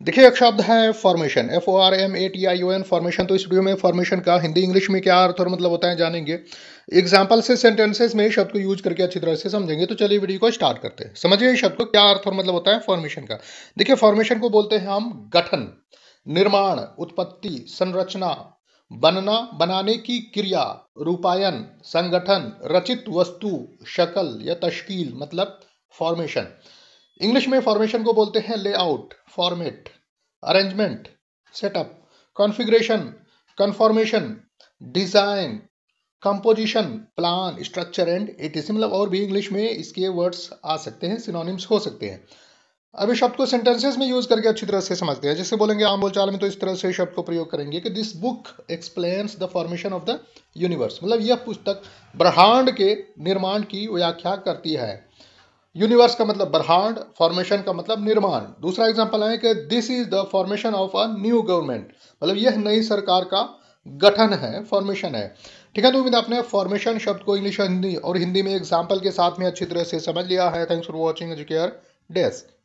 देखिए, एक शब्द है formation F O R M A T I O N formation तो इस वीडियो में फॉर्मेशन का हिंदी इंग्लिश में क्या अर्थ और मतलब होता है जानेंगे। एग्ज़ाम्पल से सेंटेंसेस में शब्द को यूज़ करके अच्छी तरह से समझेंगे। तो चलिए वीडियो को स्टार्ट करते हैं। समझिए, शब्द को क्या अर्थ और मतलब होता है फॉर्मेशन का। देखिए फॉर्मेशन को बोलते हैं हम गठन, निर्माण, उत्पत्ति, संरचना, बनना, बनाने की क्रिया, रूपायन, संगठन, रचित वस्तु, शकल या तश्कील मतलब फॉर्मेशन इंग्लिश में फॉर्मेशन को बोलते हैं layout format arrangement setup configuration conformation design composition plan structure and it is मतलब और भी इंग्लिश में इसके वर्ड्स आ सकते हैं सिनोनिम्स हो सकते हैं। अभी शब्द को सेंटेंसेस में यूज़ करके अच्छी तरह से समझते हैं। जैसे बोलेंगे आम बोलचाल में तो इस तरह से शब्द को प्रयोग करेंगे कि this book explains the formation of the universe मतलब यह पुस्तक ब्रह्मांड के निर्माण की व्याख्या करती है। यूनिवर्स का मतलब ब्रह्मांड फॉर्मेशन का मतलब निर्माण। दूसरा एग्ज़ाम्पल है कि this is the formation of a new government मतलब यह नई सरकार का गठन है फॉर्मेशन है। ठीक है तो उम्मीद आपने फॉर्मेशन शब्द को इंग्लिश और हिंदी और हिंदी में एग्ज़ाम्पल के साथ में अच्छी तरह से समझ लिया है। Thanks for watching Educare Desk